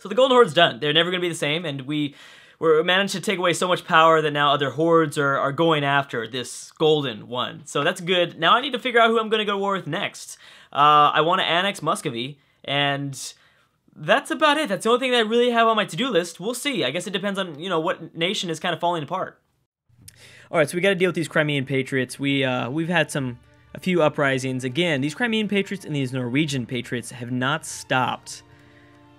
So the Golden Horde's done. They're never going to be the same, and we we managed to take away so much power that now other hordes are, are going after this golden one. So that's good. Now I need to figure out who I'm going to go to war with next. Uh, I want to annex Muscovy, and that's about it. That's the only thing that I really have on my to-do list. We'll see. I guess it depends on, you know, what nation is kind of falling apart. All right, so we got to deal with these Crimean Patriots. We, uh, we've had some, a few uprisings. Again, these Crimean Patriots and these Norwegian Patriots have not stopped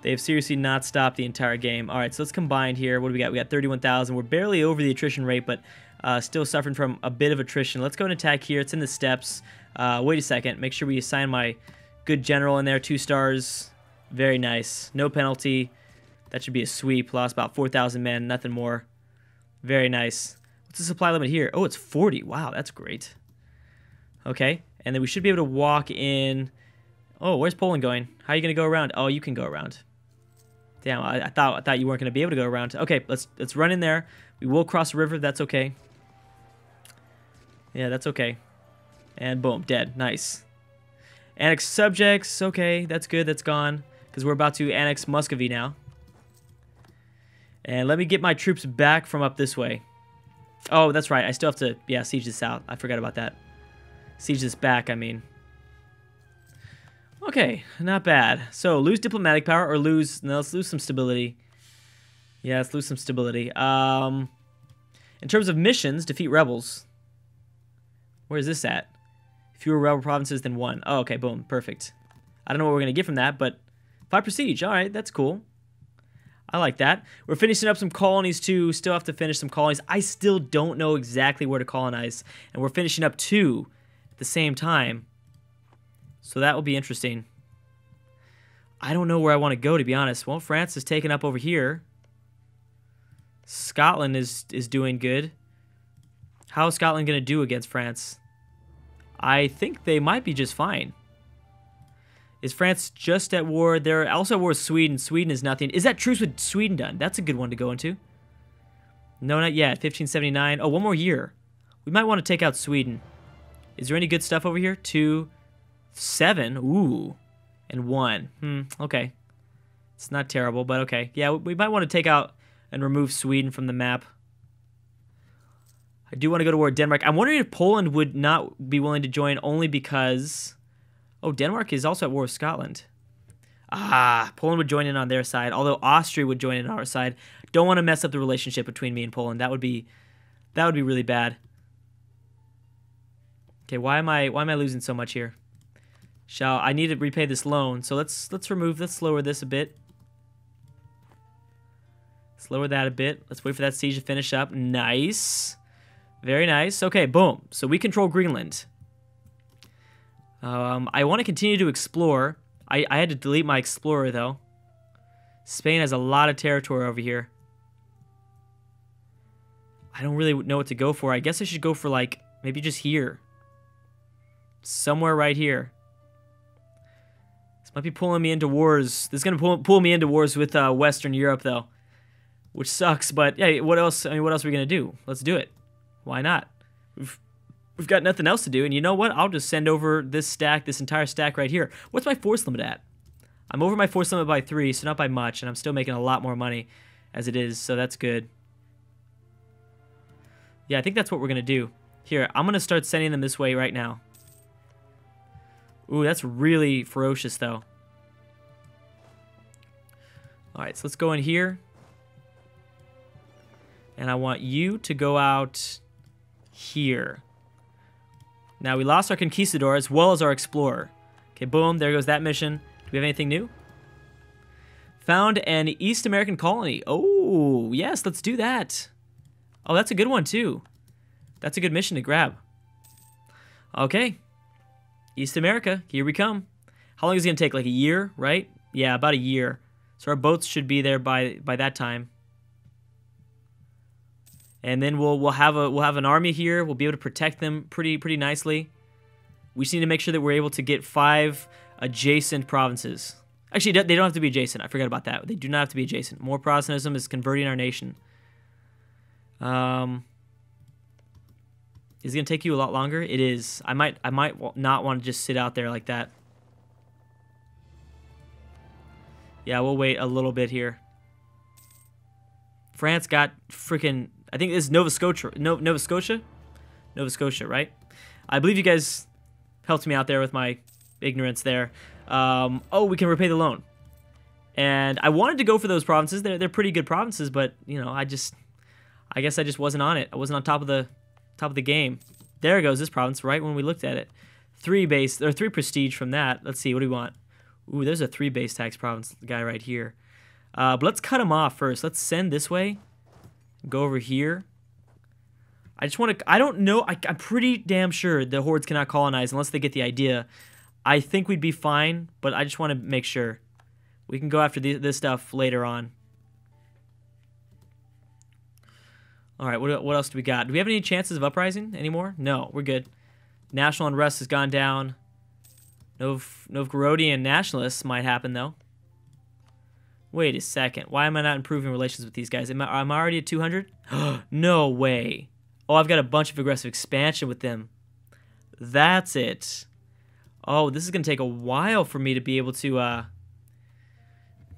they have seriously not stopped the entire game. All right, so let's combine here. What do we got? We got 31,000. We're barely over the attrition rate, but uh, still suffering from a bit of attrition. Let's go and attack here. It's in the steppes. Uh, wait a second. Make sure we assign my good general in there. Two stars. Very nice. No penalty. That should be a sweep. Lost about 4,000 men. Nothing more. Very nice. What's the supply limit here? Oh, it's 40. Wow, that's great. Okay, and then we should be able to walk in. Oh, where's Poland going? How are you going to go around? Oh, you can go around. Damn, I, I, thought I thought you weren't going to be able to go around. Okay, let's let's run in there. We will cross the river. That's okay. Yeah, that's okay. And boom, dead. Nice. Annex subjects. Okay, that's good. That's gone. Because we're about to annex Muscovy now. And let me get my troops back from up this way. Oh, that's right. I still have to, yeah, siege this out. I forgot about that. Siege this back, I mean. Okay, not bad. So lose diplomatic power or lose no, let's lose some stability. Yeah, let's lose some stability. Um in terms of missions, defeat rebels. Where is this at? Fewer rebel provinces than one. Oh, okay, boom, perfect. I don't know what we're gonna get from that, but five prestige. All right, that's cool. I like that. We're finishing up some colonies too. Still have to finish some colonies. I still don't know exactly where to colonize, and we're finishing up two at the same time. So that will be interesting. I don't know where I want to go, to be honest. Well, France is taken up over here. Scotland is, is doing good. How is Scotland going to do against France? I think they might be just fine. Is France just at war? They're also at war with Sweden. Sweden is nothing. Is that truce with Sweden done? That's a good one to go into. No, not yet. 1579. Oh, one more year. We might want to take out Sweden. Is there any good stuff over here? Two, Seven? Ooh. And one. Hmm, okay. It's not terrible, but okay. Yeah, we might want to take out and remove Sweden from the map. I do want to go to war with Denmark. I'm wondering if Poland would not be willing to join only because... Oh, Denmark is also at war with Scotland. Ah, Poland would join in on their side, although Austria would join in on our side. Don't want to mess up the relationship between me and Poland. That would be that would be really bad. Okay, why am I why am I losing so much here? Shall I need to repay this loan? So let's let's remove let's lower this a bit. Let's lower that a bit. Let's wait for that siege to finish up. Nice. Very nice. Okay, boom. So we control Greenland. Um, I want to continue to explore. I, I had to delete my explorer though. Spain has a lot of territory over here. I don't really know what to go for. I guess I should go for like maybe just here. Somewhere right here. Might be pulling me into wars. This is going to pull, pull me into wars with uh, Western Europe, though. Which sucks, but hey, what else? I mean, what else are we going to do? Let's do it. Why not? We've, we've got nothing else to do, and you know what? I'll just send over this stack, this entire stack right here. What's my force limit at? I'm over my force limit by three, so not by much, and I'm still making a lot more money as it is, so that's good. Yeah, I think that's what we're going to do. Here, I'm going to start sending them this way right now. Ooh, that's really ferocious, though. Alright, so let's go in here. And I want you to go out here. Now, we lost our Conquistador as well as our Explorer. Okay, boom, there goes that mission. Do we have anything new? Found an East American colony. Oh, yes, let's do that. Oh, that's a good one, too. That's a good mission to grab. Okay, East America, here we come. How long is it going to take? Like a year, right? Yeah, about a year. So our boats should be there by by that time. And then we'll we'll have a we'll have an army here. We'll be able to protect them pretty pretty nicely. We just need to make sure that we're able to get five adjacent provinces. Actually, they don't have to be adjacent. I forgot about that. They do not have to be adjacent. More Protestantism is converting our nation. Um, is it gonna take you a lot longer? It is. I might I might not want to just sit out there like that. Yeah, we'll wait a little bit here. France got freaking. I think this is Nova Scotia. No, Nova Scotia? Nova Scotia, right? I believe you guys helped me out there with my ignorance there. Um, oh, we can repay the loan. And I wanted to go for those provinces. They're, they're pretty good provinces, but, you know, I just... I guess I just wasn't on it. I wasn't on top of the top of the game. There goes this province, right when we looked at it. Three base, or three prestige from that. Let's see, what do we want? Ooh, there's a three base tax province guy right here. Uh, but let's cut him off first. Let's send this way. Go over here. I just want to... I don't know. I, I'm pretty damn sure the hordes cannot colonize unless they get the idea. I think we'd be fine, but I just want to make sure. We can go after the, this stuff later on. All right, what, what else do we got? Do we have any chances of uprising anymore? No, we're good. National unrest has gone down. Nov Novgorodian nationalists might happen, though. Wait a second. Why am I not improving relations with these guys? Am I, am I already at 200? no way. Oh, I've got a bunch of aggressive expansion with them. That's it. Oh, this is going to take a while for me to be able to... Uh,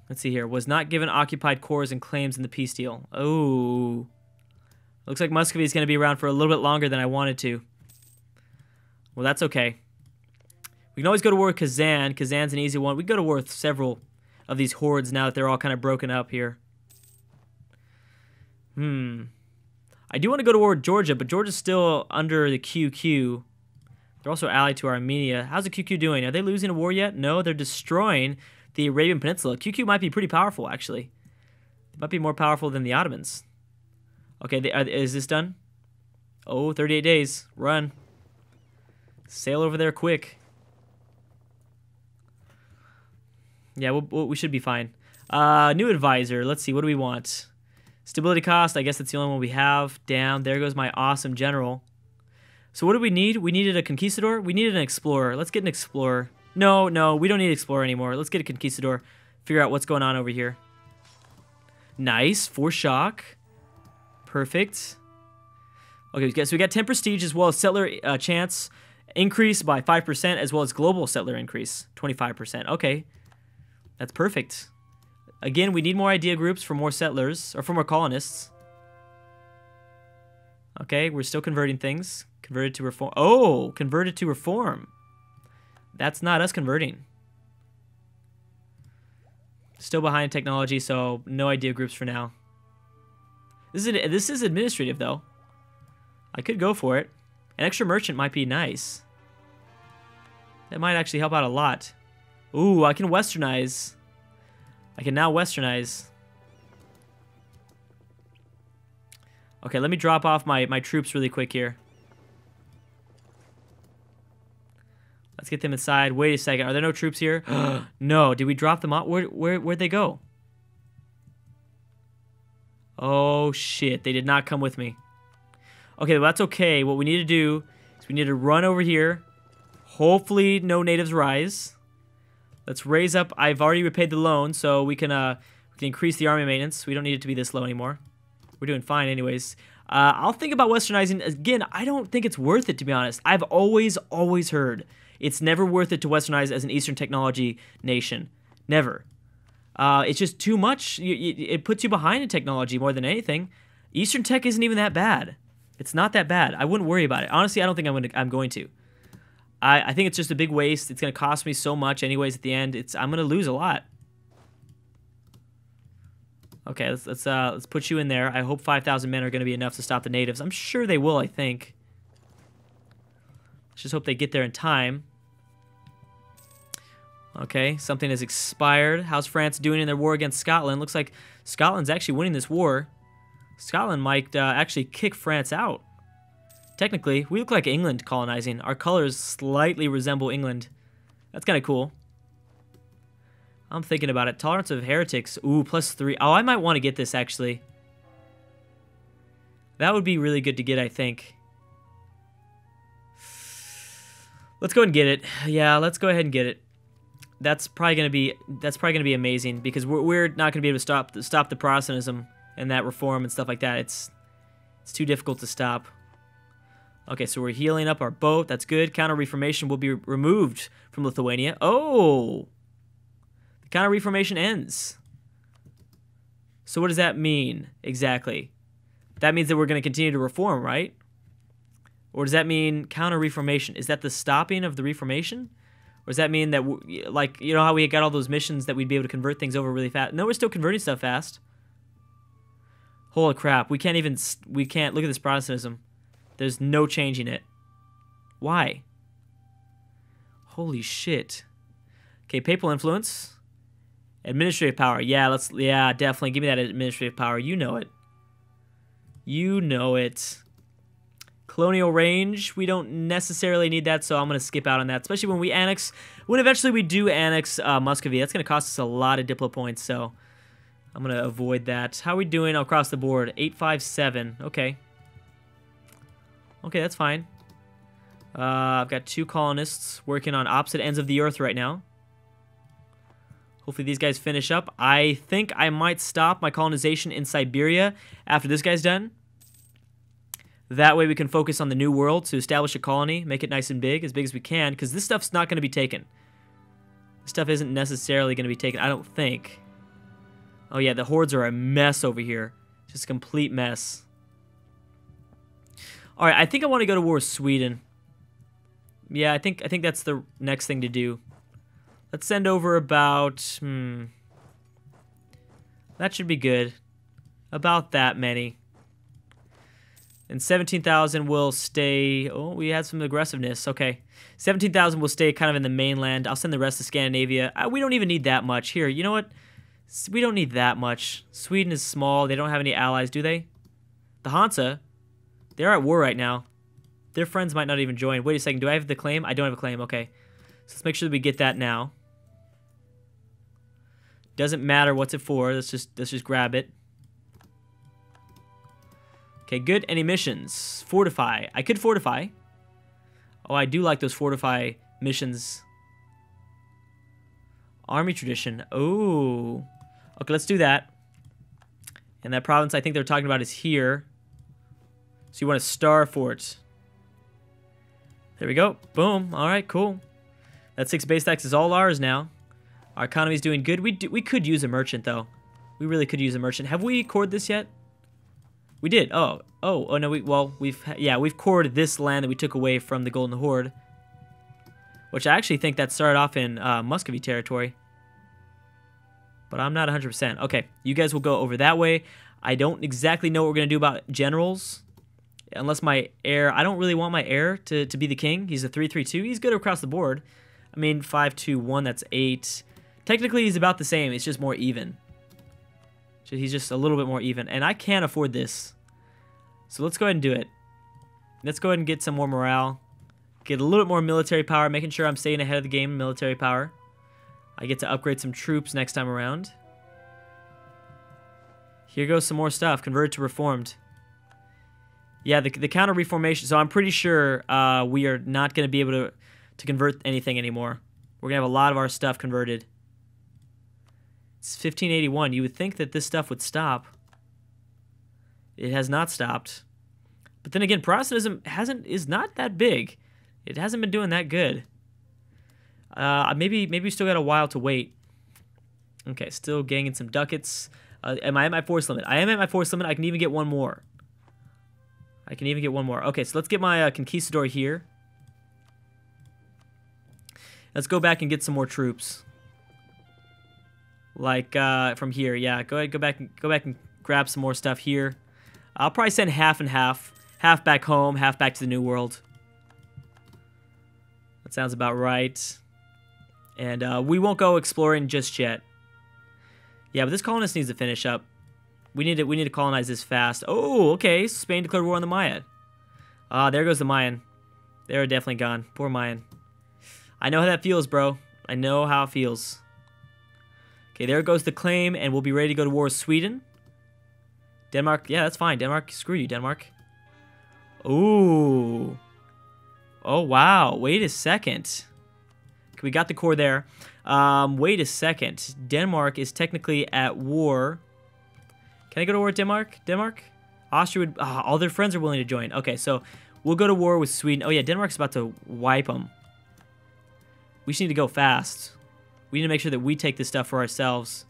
let's see here. Was not given occupied cores and claims in the peace deal. Oh. Looks like Muscovy is going to be around for a little bit longer than I wanted to. Well, that's okay. We can always go to war with Kazan. Kazan's an easy one. We go to war with several of these hordes now that they're all kind of broken up here. Hmm. I do want to go to war with Georgia, but Georgia's still under the QQ. They're also allied to Armenia. How's the QQ doing? Are they losing a war yet? No, they're destroying the Arabian Peninsula. QQ might be pretty powerful, actually. They might be more powerful than the Ottomans. Okay, they, uh, is this done? Oh, 38 days. Run. Sail over there quick. Yeah, we'll, we should be fine. Uh, new advisor. Let's see. What do we want? Stability cost. I guess that's the only one we have. Down. There goes my awesome general. So what do we need? We needed a conquistador. We needed an explorer. Let's get an explorer. No, no, we don't need explorer anymore. Let's get a conquistador. Figure out what's going on over here. Nice. Four shock. Perfect. Okay, so we got 10 prestige as well as settler uh, chance increase by 5% as well as global settler increase 25%. Okay, that's perfect. Again, we need more idea groups for more settlers or for more colonists. Okay, we're still converting things. Converted to reform. Oh, converted to reform. That's not us converting. Still behind technology, so no idea groups for now. This is this is administrative though. I could go for it. An extra merchant might be nice. That might actually help out a lot. Ooh, I can westernize. I can now westernize. Okay, let me drop off my, my troops really quick here. Let's get them inside. Wait a second. Are there no troops here? no. Did we drop them off? Where, where, where'd they go? Oh, shit. They did not come with me. Okay, well, that's okay. What we need to do is we need to run over here. Hopefully no natives rise. Let's raise up. I've already repaid the loan, so we can, uh, we can increase the army maintenance. We don't need it to be this low anymore. We're doing fine anyways. Uh, I'll think about westernizing. Again, I don't think it's worth it, to be honest. I've always, always heard it's never worth it to westernize as an Eastern technology nation. Never. Uh, it's just too much. You, you, it puts you behind in technology more than anything. Eastern tech isn't even that bad. It's not that bad. I wouldn't worry about it. Honestly, I don't think I'm going to. I'm going to. I, I think it's just a big waste. It's going to cost me so much, anyways. At the end, it's I'm going to lose a lot. Okay, let's let's uh let's put you in there. I hope 5,000 men are going to be enough to stop the natives. I'm sure they will. I think. Let's just hope they get there in time. Okay, something has expired. How's France doing in their war against Scotland? Looks like Scotland's actually winning this war. Scotland might uh, actually kick France out. Technically, we look like England colonizing. Our colors slightly resemble England. That's kind of cool. I'm thinking about it. Tolerance of heretics. Ooh, plus three. Oh, I might want to get this, actually. That would be really good to get, I think. Let's go and get it. Yeah, let's go ahead and get it that's probably gonna be that's probably gonna be amazing because we're, we're not gonna be able to stop stop the Protestantism and that reform and stuff like that. It's it's too difficult to stop. Okay, so we're healing up our boat. That's good. Counter Reformation will be removed from Lithuania. Oh, the Counter reformation ends. So what does that mean exactly? That means that we're going to continue to reform, right? Or does that mean counter reformation? Is that the stopping of the reformation? Or does that mean that, like, you know how we got all those missions that we'd be able to convert things over really fast? No, we're still converting stuff fast. Holy crap, we can't even, we can't, look at this Protestantism. There's no changing it. Why? Holy shit. Okay, papal influence. Administrative power. Yeah, let's, yeah, definitely. Give me that administrative power. You know it. You know it. Colonial range, we don't necessarily need that, so I'm going to skip out on that, especially when we annex, when eventually we do annex uh, Muscovy. That's going to cost us a lot of Diplo points, so I'm going to avoid that. How are we doing across the board? 857, okay. Okay, that's fine. Uh, I've got two colonists working on opposite ends of the earth right now. Hopefully these guys finish up. I think I might stop my colonization in Siberia after this guy's done. That way we can focus on the new world to establish a colony, make it nice and big, as big as we can, because this stuff's not going to be taken. This stuff isn't necessarily going to be taken, I don't think. Oh yeah, the hordes are a mess over here. Just a complete mess. Alright, I think I want to go to war with Sweden. Yeah, I think I think that's the next thing to do. Let's send over about, hmm. That should be good. About that many. And 17,000 will stay... Oh, we had some aggressiveness. Okay. 17,000 will stay kind of in the mainland. I'll send the rest to Scandinavia. Uh, we don't even need that much. Here, you know what? We don't need that much. Sweden is small. They don't have any allies, do they? The Hansa, they're at war right now. Their friends might not even join. Wait a second. Do I have the claim? I don't have a claim. Okay. So let's make sure that we get that now. Doesn't matter what's it for. Let's just let's just grab it. Okay, good. Any missions? Fortify. I could fortify. Oh, I do like those fortify missions. Army tradition. Oh. Okay, let's do that. And that province I think they're talking about is here. So you want a star fort. There we go. Boom. All right, cool. That six base tax is all ours now. Our economy's doing good. We do, we could use a merchant, though. We really could use a merchant. Have we cored this yet? We did. Oh, oh, oh no. We well, we've yeah, we've cored this land that we took away from the Golden Horde, which I actually think that started off in uh, Muscovy territory. But I'm not 100%. Okay, you guys will go over that way. I don't exactly know what we're gonna do about generals, unless my heir. I don't really want my heir to to be the king. He's a three three two. He's good across the board. I mean, five two one. That's eight. Technically, he's about the same. It's just more even. He's just a little bit more even. And I can't afford this. So let's go ahead and do it. Let's go ahead and get some more morale. Get a little bit more military power, making sure I'm staying ahead of the game in military power. I get to upgrade some troops next time around. Here goes some more stuff. Converted to reformed. Yeah, the, the counter reformation. So I'm pretty sure uh, we are not going to be able to, to convert anything anymore. We're going to have a lot of our stuff converted. It's 1581. You would think that this stuff would stop. It has not stopped. But then again, Protestantism hasn't is not that big. It hasn't been doing that good. Uh, maybe maybe we still got a while to wait. Okay, still gaining some ducats. Uh, am I at my force limit? I am at my force limit. I can even get one more. I can even get one more. Okay, so let's get my uh, conquistador here. Let's go back and get some more troops. Like uh, from here, yeah. Go ahead, go back, and go back and grab some more stuff here. I'll probably send half and half, half back home, half back to the New World. That sounds about right. And uh, we won't go exploring just yet. Yeah, but this colonist needs to finish up. We need to we need to colonize this fast. Oh, okay. Spain declared war on the Maya. Ah, uh, there goes the Mayan. They're definitely gone. Poor Mayan. I know how that feels, bro. I know how it feels. Okay, there goes the claim, and we'll be ready to go to war with Sweden. Denmark, yeah, that's fine. Denmark, screw you, Denmark. Ooh. Oh, wow. Wait a second. We got the core there. Um, wait a second. Denmark is technically at war. Can I go to war with Denmark? Denmark? Austria would... Uh, all their friends are willing to join. Okay, so we'll go to war with Sweden. Oh, yeah, Denmark's about to wipe them. We just need to go fast. We need to make sure that we take this stuff for ourselves.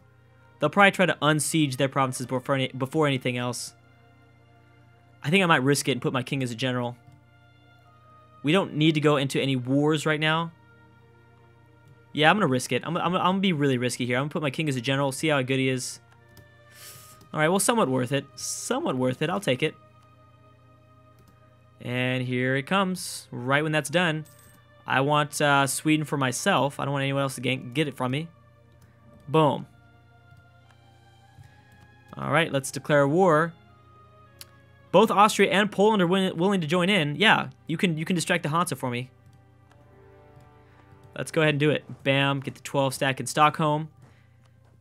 They'll probably try to unsiege their provinces before, any, before anything else. I think I might risk it and put my king as a general. We don't need to go into any wars right now. Yeah, I'm going to risk it. I'm, I'm, I'm going to be really risky here. I'm going to put my king as a general, see how good he is. All right, well, somewhat worth it. Somewhat worth it. I'll take it. And here it comes. Right when that's done. I want uh, Sweden for myself. I don't want anyone else to get it from me. Boom. All right, let's declare war. Both Austria and Poland are willing to join in. Yeah, you can you can distract the Hansa for me. Let's go ahead and do it. Bam, get the 12 stack in Stockholm.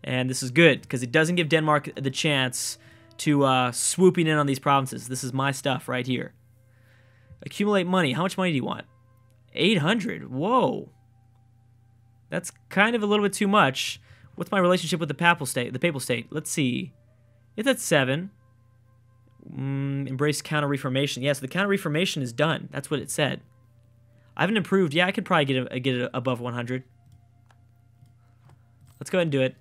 And this is good, because it doesn't give Denmark the chance to uh, swooping in on these provinces. This is my stuff right here. Accumulate money. How much money do you want? 800. Whoa. That's kind of a little bit too much. What's my relationship with the papal state? The papal state. Let's see. It's at 7. Mm, embrace counter-reformation. Yes, yeah, so the counter-reformation is done. That's what it said. I haven't improved. Yeah, I could probably get, a, get it above 100. Let's go ahead and do it.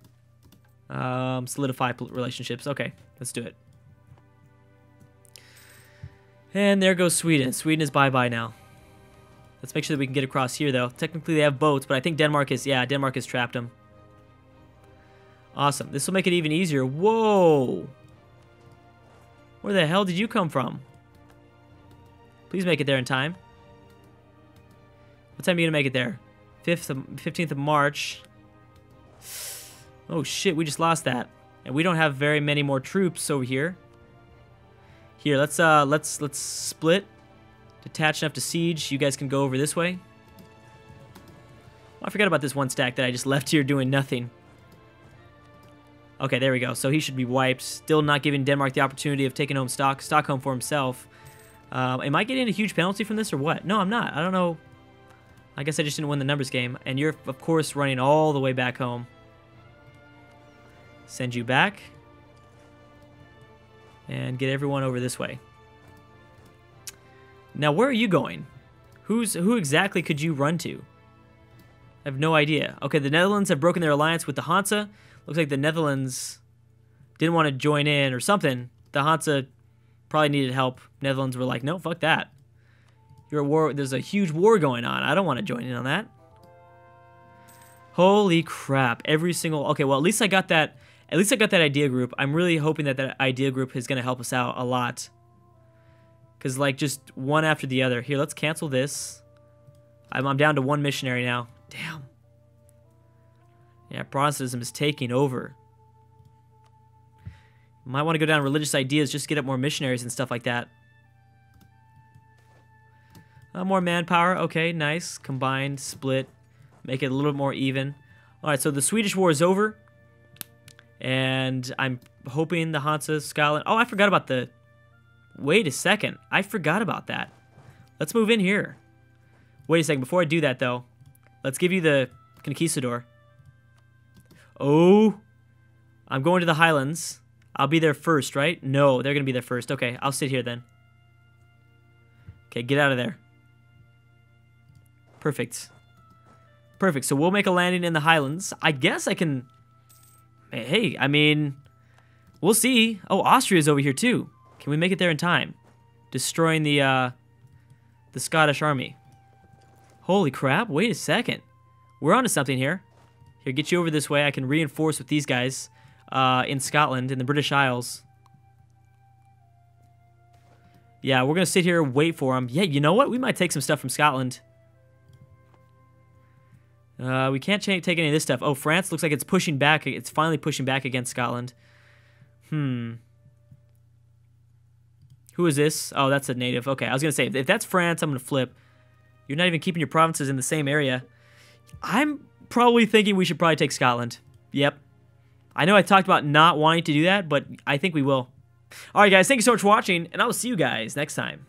Um, solidify relationships. Okay, let's do it. And there goes Sweden. Sweden is bye-bye now. Let's make sure that we can get across here, though. Technically, they have boats, but I think Denmark is... Yeah, Denmark has trapped them. Awesome. This will make it even easier. Whoa! Where the hell did you come from? Please make it there in time. What time are you going to make it there? 5th of, 15th of March. Oh shit, we just lost that. And we don't have very many more troops over here. Here, let's uh let's let's split. Detach enough to siege. You guys can go over this way. Oh, I forgot about this one stack that I just left here doing nothing. Okay, there we go. So he should be wiped. Still not giving Denmark the opportunity of taking home stock Stockholm for himself. Um, am I getting a huge penalty from this or what? No, I'm not. I don't know. I guess I just didn't win the numbers game. And you're, of course, running all the way back home. Send you back. And get everyone over this way. Now, where are you going? Who's Who exactly could you run to? I have no idea. Okay, the Netherlands have broken their alliance with the Hansa. Looks like the Netherlands didn't want to join in or something. The Hansa probably needed help. Netherlands were like, no, fuck that. You're a war. There's a huge war going on. I don't want to join in on that. Holy crap. Every single... Okay, well, at least I got that at least I got that idea group. I'm really hoping that that idea group is going to help us out a lot. Because, like, just one after the other. Here, let's cancel this. I'm, I'm down to one missionary now. Damn. Yeah, Protestantism is taking over. Might want to go down religious ideas, just get up more missionaries and stuff like that. Uh, more manpower. Okay, nice. Combined, split. Make it a little bit more even. Alright, so the Swedish war is over. And I'm hoping the Hansa Scotland. Oh, I forgot about the. Wait a second. I forgot about that. Let's move in here. Wait a second. Before I do that, though, let's give you the Conquistador. Oh, I'm going to the Highlands. I'll be there first, right? No, they're going to be there first. Okay, I'll sit here then. Okay, get out of there. Perfect. Perfect. So we'll make a landing in the Highlands. I guess I can hey, I mean, we'll see. Oh, Austria's over here too. Can we make it there in time? Destroying the uh, the Scottish army. Holy crap! Wait a second. We're onto something here. Here, get you over this way. I can reinforce with these guys uh, in Scotland, in the British Isles. Yeah, we're gonna sit here and wait for them. Yeah, you know what? We might take some stuff from Scotland. Uh, we can't take any of this stuff. Oh, France looks like it's pushing back. It's finally pushing back against Scotland. Hmm. Who is this? Oh, that's a native. Okay, I was going to say, if that's France, I'm going to flip. You're not even keeping your provinces in the same area. I'm probably thinking we should probably take Scotland. Yep. I know I talked about not wanting to do that, but I think we will. All right, guys, thank you so much for watching, and I will see you guys next time.